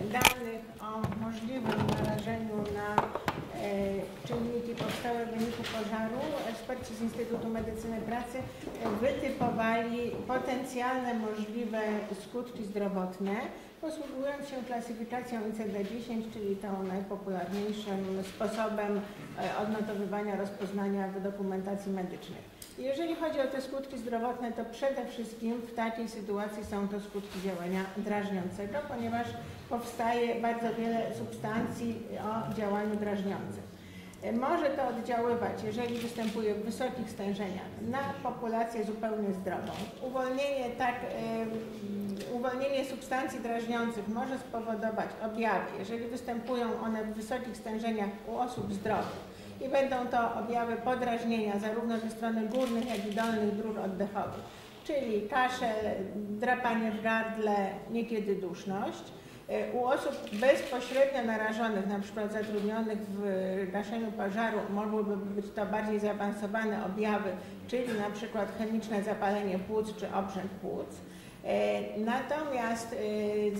danych o możliwym narażeniu na e, czynniki powstałe w wyniku pożaru, eksperci z Instytutu Medycyny Pracy e, wytypowali potencjalne możliwe skutki zdrowotne, posługując się klasyfikacją ICD-10, czyli tą najpopularniejszym sposobem e, odnotowywania rozpoznania w dokumentacji medycznej. Jeżeli chodzi o te skutki zdrowotne, to przede wszystkim w takiej sytuacji są to skutki działania drażniącego, ponieważ powstaje bardzo wiele substancji o działaniu drażniącym. E, Może to oddziaływać, jeżeli występuje w wysokich stężeniach, na populację zupełnie zdrową. Uwolnienie, tak, e, uwolnienie substancji drażniących może spowodować objawy, jeżeli występują one w wysokich stężeniach u osób zdrowych i będą to objawy podrażnienia zarówno ze strony górnych, jak i dolnych dróg oddechowych, czyli kaszel, drapanie w gardle, niekiedy duszność. E, U osób bezpośrednio narażonych, na przykład zatrudnionych w gaszeniu pożaru, mogłyby być to bardziej zaawansowane objawy, czyli na przykład chemiczne zapalenie płuc czy obrzęk płuc. E, Natomiast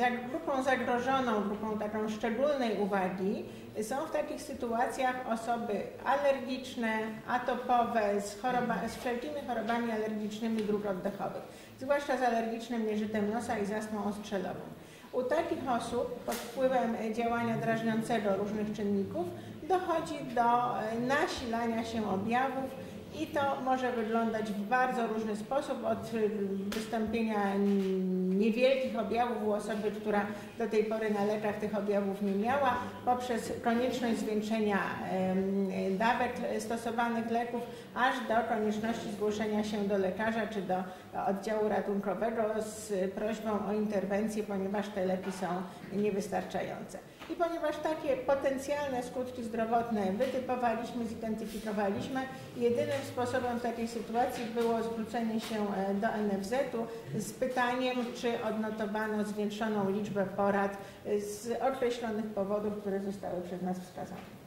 e, grupą zagrożoną, grupą taką szczególnej uwagi są w takich sytuacjach osoby alergiczne, atopowe, z, choroba, z wszelkimi chorobami alergicznymi dróg oddechowych, zwłaszcza z alergicznym nieżytem nosa i z ostrzelową. U takich osób pod wpływem działania drażniącego różnych czynników dochodzi do e, nasilania się objawów i to może wyglądać w bardzo różny sposób, od y, wystąpienia niewielkich objawów u osoby, która do tej pory na lekach tych objawów nie miała, poprzez konieczność zwiększenia dawek stosowanych leków, aż do konieczności zgłoszenia się do lekarza czy do oddziału ratunkowego z prośbą o interwencję, ponieważ te leki są niewystarczające. I ponieważ takie potencjalne skutki zdrowotne wytypowaliśmy, zidentyfikowaliśmy, jedynym sposobem takiej sytuacji było zwrócenie się e, do NFZ-u z pytaniem, czy odnotowano zwiększoną liczbę porad e, z określonych powodów, które zostały przez nas wskazane.